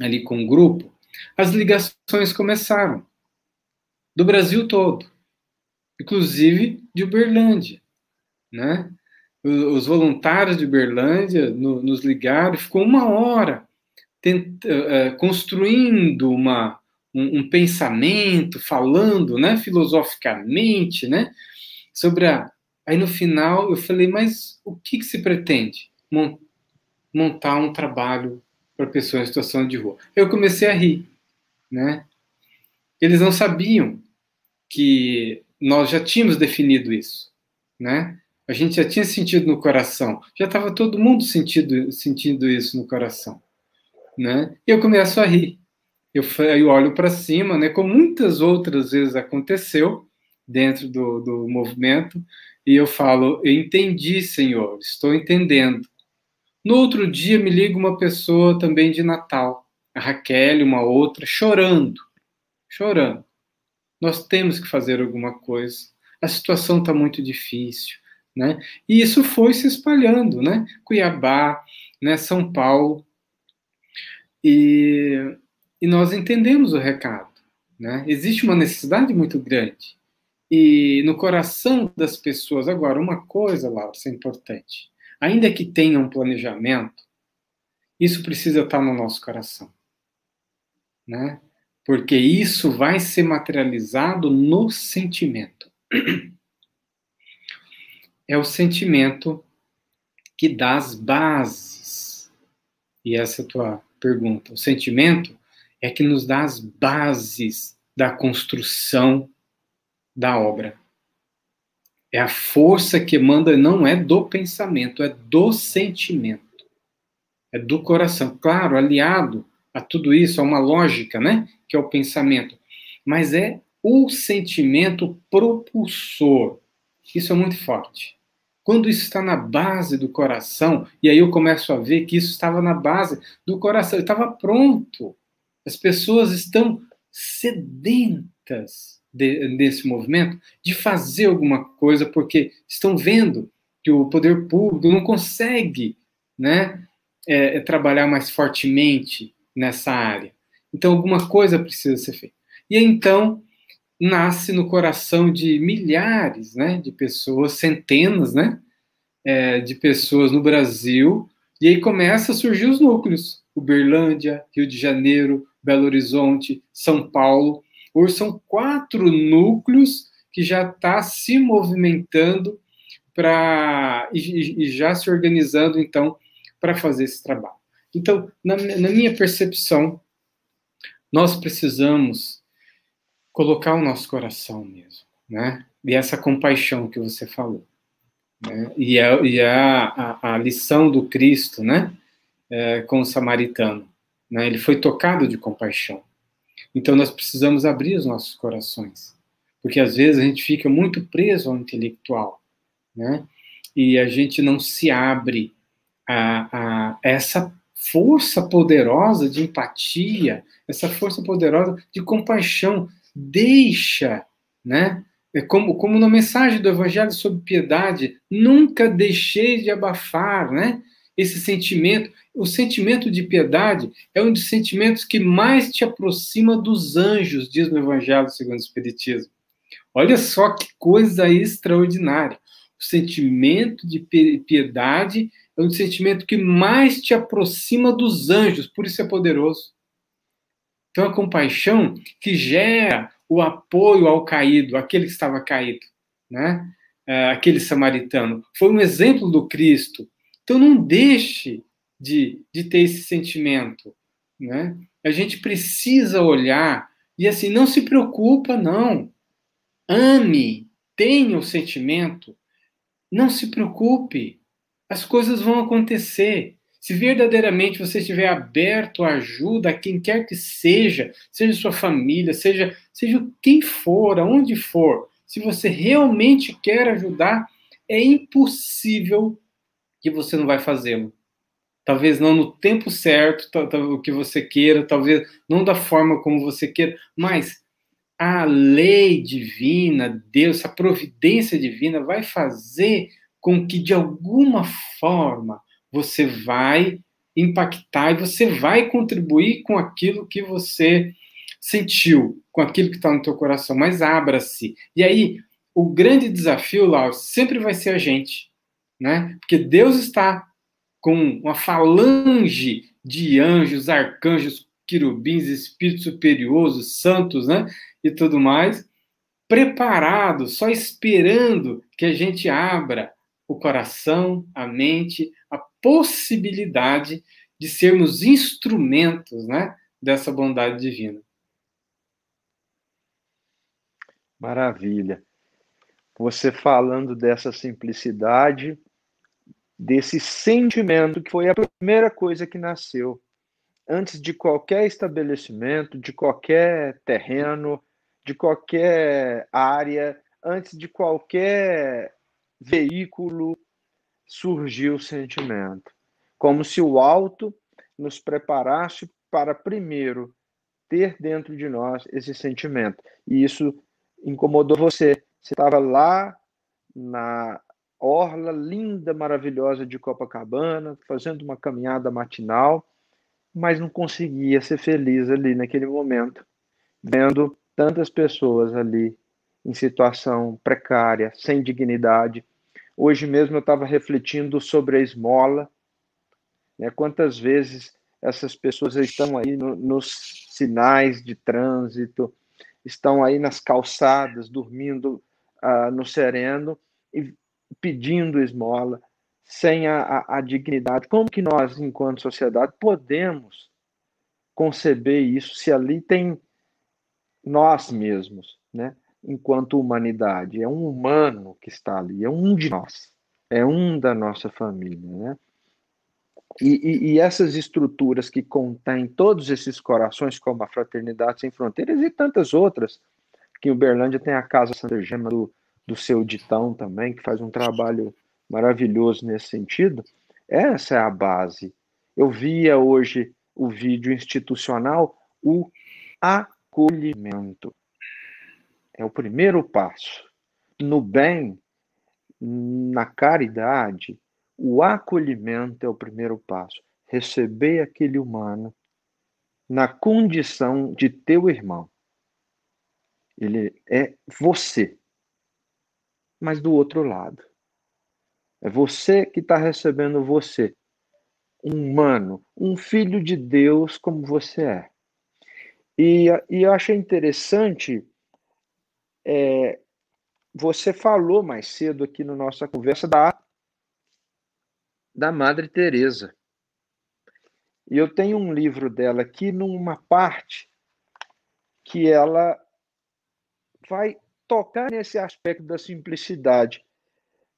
ali com o grupo, as ligações começaram. Do Brasil todo. Inclusive de Uberlândia. Né? Os voluntários de Uberlândia no, nos ligaram, ficou uma hora tenta, uh, construindo uma, um, um, pensamento, falando né, filosoficamente né, sobre a, Aí no final eu falei, mas o que, que se pretende? Montar um trabalho para pessoas em situação de rua. Eu comecei a rir, né? Eles não sabiam que nós já tínhamos definido isso, né? A gente já tinha sentido no coração, já estava todo mundo sentindo, sentindo isso no coração, né? E eu começo a rir. Eu, eu olho para cima, né? Como muitas outras vezes aconteceu dentro do, do movimento, e eu falo: Eu entendi, Senhor, estou entendendo. No outro dia me liga uma pessoa também de Natal, a Raquel, uma outra, chorando, chorando. Nós temos que fazer alguma coisa. A situação está muito difícil, né? E isso foi se espalhando, né? Cuiabá, né? São Paulo. E, e nós entendemos o recado, né? Existe uma necessidade muito grande. E no coração das pessoas, agora, uma coisa, Laura, isso é importante. Ainda que tenha um planejamento, isso precisa estar no nosso coração né? Porque isso vai ser materializado no sentimento. É o sentimento que dá as bases. E essa é a tua pergunta. O sentimento é que nos dá as bases da construção da obra. É a força que manda, não é do pensamento, é do sentimento. É do coração. Claro, aliado a tudo isso, a uma lógica, né? Que é o pensamento. Mas é o sentimento propulsor. Isso é muito forte. Quando isso está na base do coração, e aí eu começo a ver que isso estava na base do coração, estava pronto. As pessoas estão sedentas de, desse movimento de fazer alguma coisa, porque estão vendo que o poder público não consegue né, é, é trabalhar mais fortemente nessa área. Então, alguma coisa precisa ser feita. E então, nasce no coração de milhares né, de pessoas, centenas né, é, de pessoas no Brasil, e aí começa a surgir os núcleos. Uberlândia, Rio de Janeiro, Belo Horizonte, São Paulo. Hoje são quatro núcleos que já está se movimentando para e, e já se organizando então para fazer esse trabalho. Então, na, na minha percepção, nós precisamos colocar o nosso coração mesmo, né? E essa compaixão que você falou. Né? E, é, e é a, a, a, lição do Cristo, né? É, com o samaritano. Né? Ele foi tocado de compaixão. Então, nós precisamos abrir os nossos corações. Porque, às vezes, a gente fica muito preso ao intelectual, né? E a gente não se abre a, a essa força poderosa de empatia, essa força poderosa de compaixão. Deixa, né? É como, como na mensagem do Evangelho sobre piedade, nunca deixeis de abafar, né? Esse sentimento, o sentimento de piedade é um dos sentimentos que mais te aproxima dos anjos, diz no Evangelho segundo o Espiritismo. Olha só que coisa extraordinária. O sentimento de piedade é um sentimento que mais te aproxima dos anjos, por isso é poderoso. Então, a compaixão que gera o apoio ao caído, aquele que estava caído, né? É, aquele samaritano. Foi um exemplo do Cristo. Então, não deixe de, de ter esse sentimento. Né? A gente precisa olhar e, assim, não se preocupa, não. Ame, tenha o sentimento. Não se preocupe as coisas vão acontecer. Se verdadeiramente você estiver aberto à ajuda a quem quer que seja, seja sua família, seja, seja quem for, aonde for, se você realmente quer ajudar, é impossível que você não vai fazê-lo. Talvez não no tempo certo, o que você queira, talvez não da forma como você queira, mas a lei divina, Deus, a providência divina vai fazer com que de alguma forma você vai impactar e você vai contribuir com aquilo que você sentiu, com aquilo que está no teu coração, mas abra-se. E aí, o grande desafio, Laura, sempre vai ser a gente, né? Porque Deus está com uma falange de anjos, arcanjos, querubins, espíritos superiores, santos, né? E tudo mais, preparado, só esperando que a gente abra o coração, a mente, a possibilidade de sermos instrumentos né, dessa bondade divina. Maravilha. você falando dessa simplicidade, desse sentimento que foi a primeira coisa que nasceu antes de qualquer estabelecimento, de qualquer terreno, de qualquer área, antes de qualquer veículo, surgiu o sentimento. Como se o alto nos preparasse para primeiro ter dentro de nós esse sentimento. E isso incomodou você. Você estava lá na orla linda, maravilhosa de Copacabana, fazendo uma caminhada matinal, mas não conseguia ser feliz ali naquele momento, vendo tantas pessoas ali em situação precária, sem dignidade. Hoje mesmo eu estava refletindo sobre a esmola, né? quantas vezes essas pessoas estão aí no, nos sinais de trânsito, estão aí nas calçadas, dormindo uh, no sereno e pedindo esmola, sem a, a, a dignidade. Como que nós, enquanto sociedade, podemos conceber isso se ali tem nós mesmos, né? enquanto humanidade. É um humano que está ali, é um de nós, é um da nossa família. Né? E, e, e essas estruturas que contêm todos esses corações, como a Fraternidade Sem Fronteiras e tantas outras, que Uberlândia tem a Casa Santa Gema do, do seu Ditão também, que faz um trabalho maravilhoso nesse sentido. Essa é a base. Eu via hoje o vídeo institucional, o acolhimento. É o primeiro passo. No bem, na caridade, o acolhimento é o primeiro passo. Receber aquele humano na condição de teu irmão. Ele é você, mas do outro lado. É você que está recebendo você, um humano, um filho de Deus como você é. E, e eu achei interessante é, você falou mais cedo aqui na nossa conversa da, da Madre Teresa. E eu tenho um livro dela aqui numa parte que ela vai tocar nesse aspecto da simplicidade.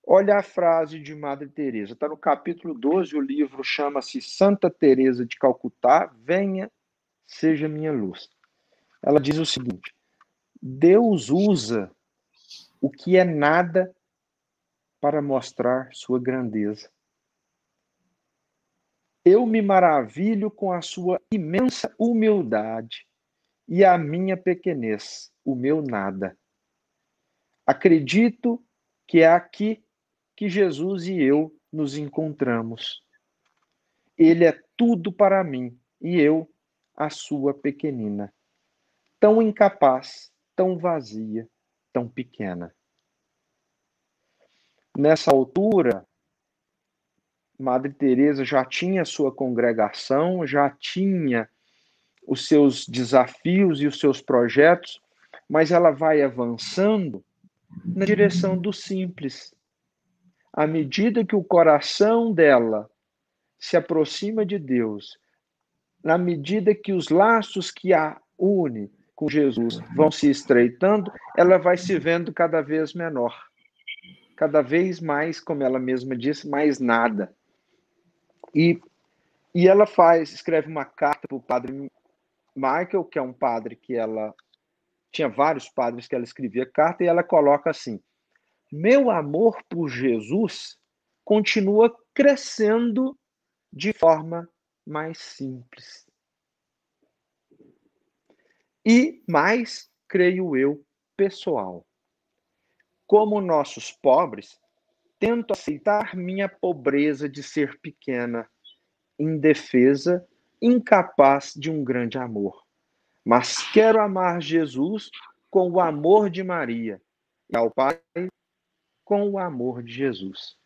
Olha a frase de Madre Teresa, está no capítulo 12, o livro chama-se Santa Teresa de Calcutá, venha, seja minha luz. Ela diz o seguinte: Deus usa o que é nada para mostrar sua grandeza. Eu me maravilho com a sua imensa humildade e a minha pequenez, o meu nada. Acredito que é aqui que Jesus e eu nos encontramos. Ele é tudo para mim e eu, a sua pequenina. Tão incapaz tão vazia, tão pequena. Nessa altura, Madre Teresa já tinha sua congregação, já tinha os seus desafios e os seus projetos, mas ela vai avançando na direção do simples. À medida que o coração dela se aproxima de Deus, na medida que os laços que a une com Jesus vão se estreitando, ela vai se vendo cada vez menor. Cada vez mais, como ela mesma disse, mais nada. E, e ela faz, escreve uma carta para o padre Michael, que é um padre que ela. Tinha vários padres que ela escrevia carta, e ela coloca assim: Meu amor por Jesus continua crescendo de forma mais simples e mais, creio eu, pessoal. Como nossos pobres, tento aceitar minha pobreza de ser pequena, indefesa, incapaz de um grande amor. Mas quero amar Jesus com o amor de Maria e ao Pai com o amor de Jesus.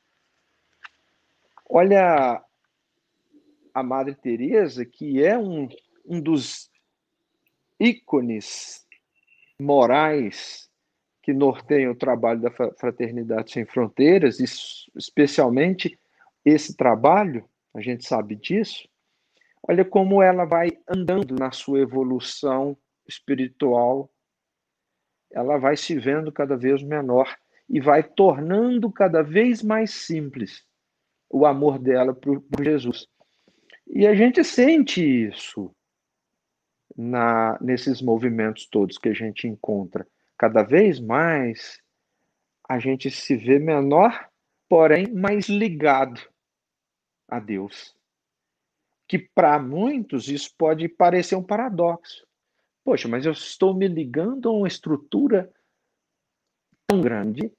Olha a Madre Teresa, que é um, um dos ícones morais que norteiam o trabalho da Fraternidade Sem Fronteiras, especialmente esse trabalho, a gente sabe disso. Olha como ela vai andando na sua evolução espiritual, ela vai se vendo cada vez menor. e vai tornando cada vez mais simples o amor dela por, Jesus. E a gente sente isso na, nesses movimentos todos que a gente encontra. Cada vez mais a gente se vê menor, porém mais ligado a Deus. Que para muitos isso pode parecer um paradoxo. Poxa, mas eu estou me ligando a uma estrutura tão grande,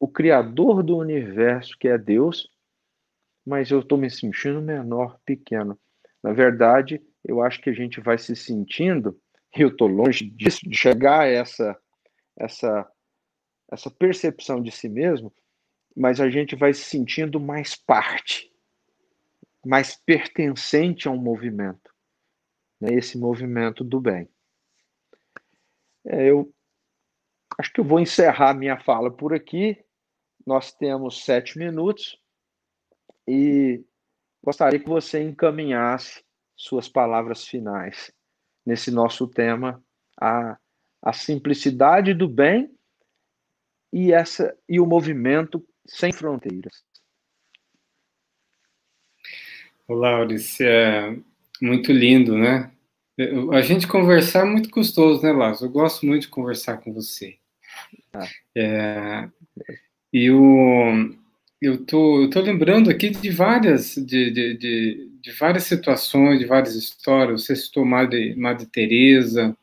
o Criador do universo, que é Deus, mas eu estou me sentindo menor, pequeno. Na verdade, eu acho que a gente vai se sentindo, e eu estou longe disso, de chegar a essa, essa, essa percepção de si mesmo, mas a gente vai se sentindo mais parte, mais pertencente a um movimento, né? esse movimento do bem. É, eu acho que eu vou encerrar minha fala por aqui. Nós temos sete minutos e gostaria que você encaminhasse suas palavras finais nesse nosso tema, a, a simplicidade do bem e essa e o movimento sem fronteiras. Olá, Laurice, é muito lindo, né? A gente conversar é muito gostoso, né, Lázaro? Eu gosto muito de conversar com você. Ah. É, e o, eu tô, eu tô lembrando aqui de várias, de, de, de, de várias situações, de várias histórias. Você citou Madre, Madre Teresa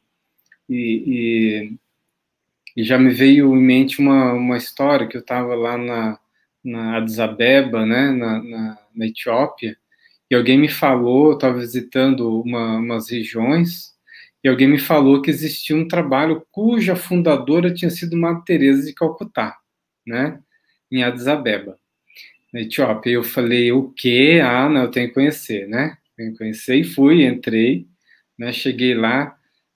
e, e, e, já me veio em mente uma, uma história que eu estava lá na, na Addis Abeba, né, na, na, na Etiópia, e alguém me falou, eu estava visitando uma, umas regiões, e alguém me falou que existia um trabalho cuja fundadora tinha sido Madre Teresa de Calcutá, né, em Addis Abeba na Etiópia. Eu falei, o quê? Ah, não, eu tenho que conhecer, né? Tenho que conhecer e fui, entrei, né? Cheguei lá,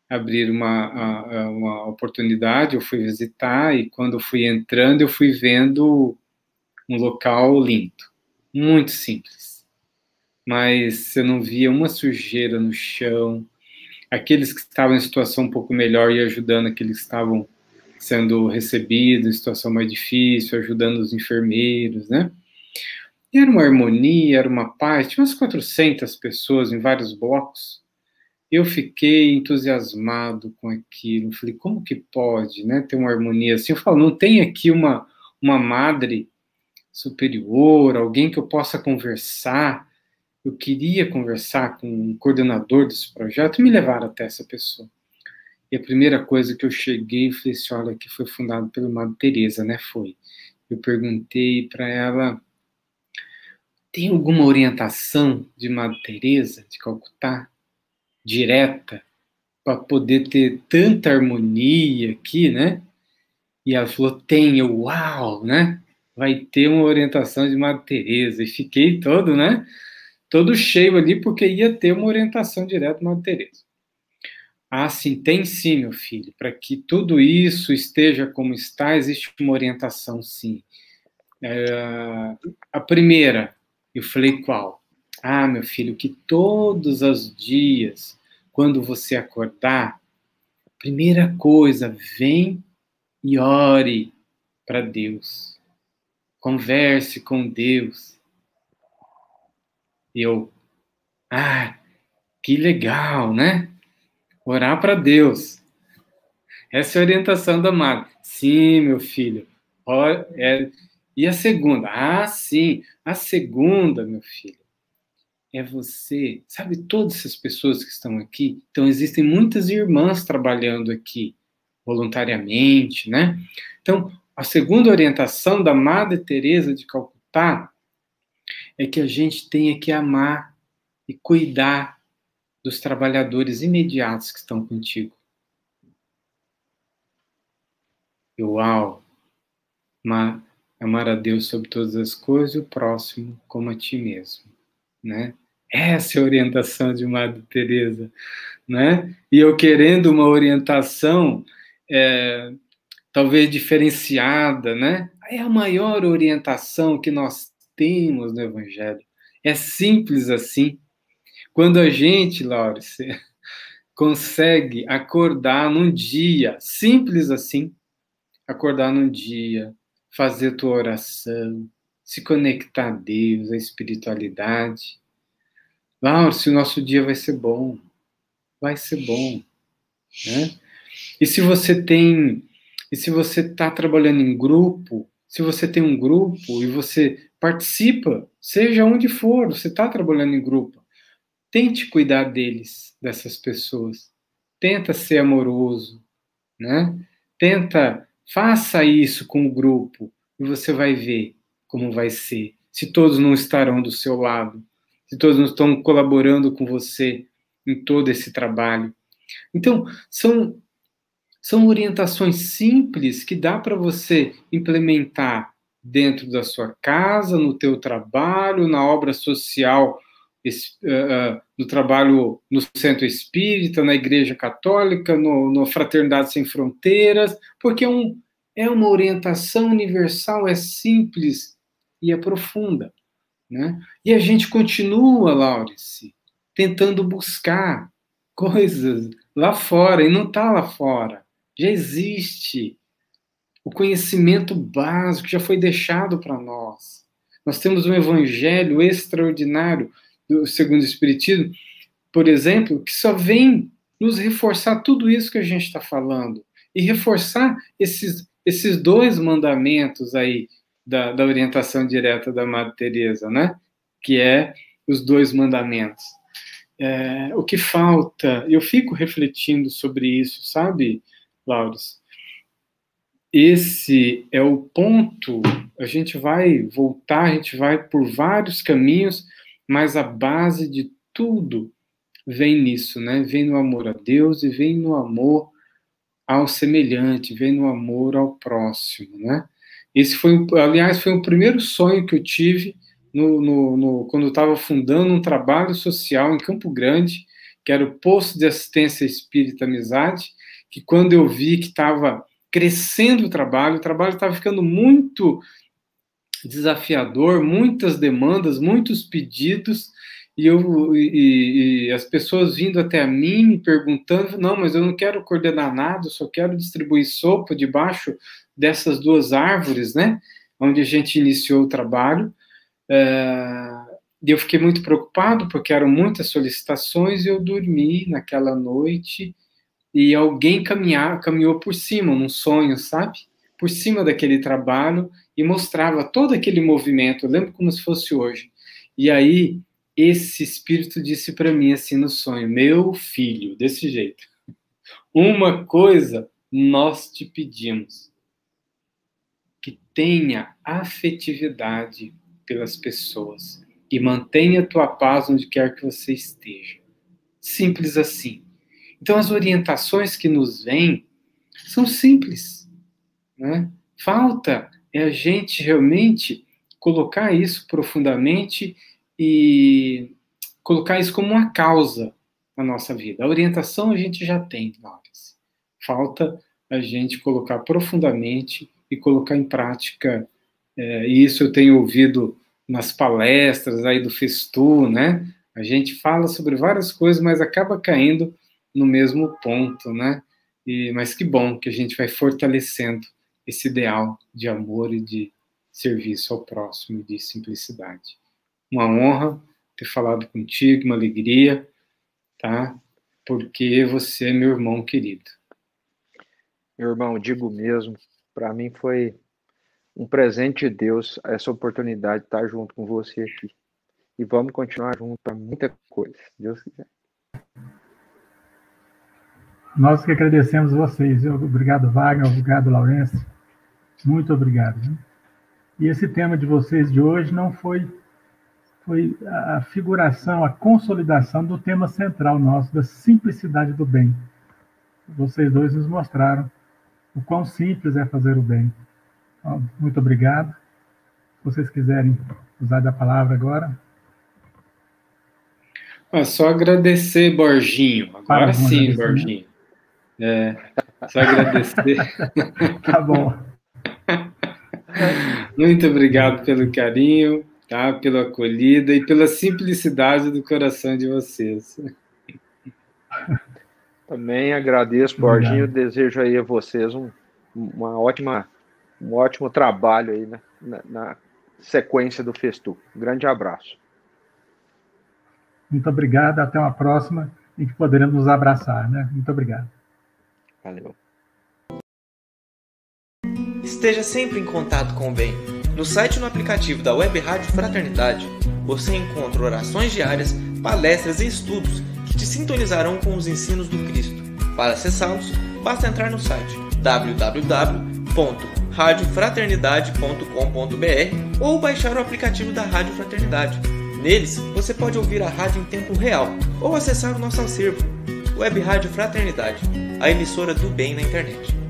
abrir uma, uma oportunidade, eu fui visitar e quando fui entrando, eu fui vendo um local lindo, muito simples. Mas você não via uma sujeira no chão. Aqueles que estavam em situação um pouco melhor e ajudando aqueles que estavam sendo recebidos em situação mais difícil, ajudando os enfermeiros, né? E era uma harmonia, era uma paz, tinha umas 400 pessoas em vários blocos. Eu fiquei entusiasmado com aquilo. Falei, como que pode, né, ter uma harmonia assim? Eu falo, não tem aqui uma, uma madre superior, alguém que eu possa conversar. Eu queria conversar com um coordenador desse projeto e me levaram até essa pessoa. E a primeira coisa que eu cheguei, falei assim, olha, que foi fundado pela Madre Teresa, né? Foi. Eu perguntei para ela tem alguma orientação de Madre Teresa de Calcutá direta para poder ter tanta harmonia aqui, né? E ela falou: tem, eu, uau, né? Vai ter uma orientação de Madre Teresa. E fiquei todo, né? Todo cheio ali, porque ia ter uma orientação direta de Madre Teresa. Ah, sim, tem sim, meu filho. Para que tudo isso esteja como está, existe uma orientação, sim. É, a primeira, eu falei, qual? Ah, meu filho, que todos os dias, quando você acordar, primeira coisa, vem e ore para Deus. Converse com Deus. Eu, ah, que legal, né? Orar para Deus. Essa é a orientação da madre. Sim, meu filho. É, e a segunda? Ah, sim. A segunda, meu filho, é você. Sabe, todas essas pessoas que estão aqui, então existem muitas irmãs trabalhando aqui voluntariamente, né? Então, a segunda orientação da Madre Teresa de Calcutá é que a gente tenha que amar e cuidar dos trabalhadores imediatos que estão contigo. Uau! Mas amar a Deus sobre todas as coisas e o próximo como a ti mesmo, né? Essa é a orientação de Madre Teresa, né? E eu querendo uma orientação é, talvez diferenciada, né? É a maior orientação que nós temos no Evangelho. É simples assim. Quando a gente, Laurice, consegue acordar num dia simples assim, acordar num dia, fazer tua oração, se conectar a Deus, à espiritualidade. se o nosso dia vai ser bom. Vai ser bom. Né? E se você tem, e se você está trabalhando em grupo, se você tem um grupo e você participa, seja onde for, você está trabalhando em grupo, tente cuidar deles, dessas pessoas. Tenta ser amoroso, né? Tenta, faça isso com o grupo e você vai ver como vai ser. Se todos não estarão do seu lado, se todos não estão colaborando com você em todo esse trabalho. Então, são são orientações simples que dá para você implementar dentro da sua casa, no teu trabalho, na obra social, uh, no trabalho no centro espírita, na igreja católica, no, no Fraternidade Sem Fronteiras, porque é, um, é uma orientação universal, é simples e é profunda. Né? E a gente continua, Laurice, tentando buscar coisas lá fora, e não está lá fora já existe. O conhecimento básico já foi deixado para nós. Nós temos um evangelho extraordinário do segundo o Espiritismo, por exemplo, que só vem nos reforçar tudo isso que a gente está falando e reforçar esses, esses dois mandamentos aí da, da orientação direta da Madre Teresa, né? Que é os dois mandamentos. É, o que falta, eu fico refletindo sobre isso, sabe? Laudes. Esse é o ponto. A gente vai voltar, a gente vai por vários caminhos, mas a base de tudo vem nisso, né? Vem no amor a Deus e vem no amor ao semelhante, vem no amor ao próximo, né? Esse foi, aliás, foi o primeiro sonho que eu tive no, no, no quando eu estava fundando um trabalho social em Campo Grande, que era o posto de assistência espírita amizade, que quando eu vi que estava crescendo o trabalho, o trabalho estava ficando muito desafiador, muitas demandas, muitos pedidos, e, eu, e, e, as pessoas vindo até mim me perguntando: não, mas eu não quero coordenar nada, só quero distribuir sopa debaixo dessas duas árvores, né? Onde a gente iniciou o trabalho. É, e eu fiquei muito preocupado, porque eram muitas solicitações, e eu dormi naquela noite e alguém caminhar, caminhou por cima, num sonho, sabe? Por cima daquele trabalho e mostrava todo aquele movimento. Eu lembro como se fosse hoje. E aí esse espírito disse para mim assim no sonho: Meu filho, desse jeito, uma coisa nós te pedimos, que tenha afetividade pelas pessoas e mantenha tua paz onde quer que você esteja. Simples assim. Então, as orientações que nos vêm são simples. Né? Falta é a gente realmente colocar isso profundamente e colocar isso como uma causa na nossa vida. A orientação a gente já tem, Laures. Falta a gente colocar profundamente e colocar em prática. É, e isso eu tenho ouvido nas palestras aí do Festu, né? A gente fala sobre várias coisas, mas acaba caindo no mesmo ponto, né? E, mas que bom que a gente vai fortalecendo esse ideal de amor e de serviço ao próximo e de simplicidade. Uma honra ter falado contigo, uma alegria, tá? Porque você é meu irmão querido. Meu irmão, digo mesmo, para mim foi um presente de Deus essa oportunidade de estar junto com você aqui. E vamos continuar junto para muita coisa, Deus quiser. Nós que agradecemos vocês. Obrigado, Wagner. Obrigado, Laurence. Muito obrigado. E esse tema de vocês de hoje não foi foi a figuração, a consolidação do tema central nosso, da simplicidade do bem. Vocês dois nos mostraram o quão simples é fazer o bem. Então, muito obrigado. Se vocês quiserem usar da palavra agora. É só agradecer, Borginho. Agora sim, né? É, só agradecer. tá bom. Muito obrigado pelo carinho, tá? pela acolhida e pela simplicidade do coração de vocês. Também agradeço, Borginho. Desejo aí a vocês um, uma ótima, um ótimo trabalho aí na, na, na sequência do Festu. Um grande abraço. Muito obrigado, até uma próxima e que poderemos nos abraçar, né? Muito obrigado. Valeu. Esteja sempre em contato com o bem. No site e no aplicativo da Web Rádio Fraternidade, você encontra orações diárias, palestras e estudos que te sintonizarão com os ensinos do Cristo. Para acessá-los, basta entrar no site www.radiofraternidade.com.br ou baixar o aplicativo da Rádio Fraternidade. Neles, você pode ouvir a rádio em tempo real ou acessar o nosso acervo, Web Rádio Fraternidade, a emissora do bem na internet.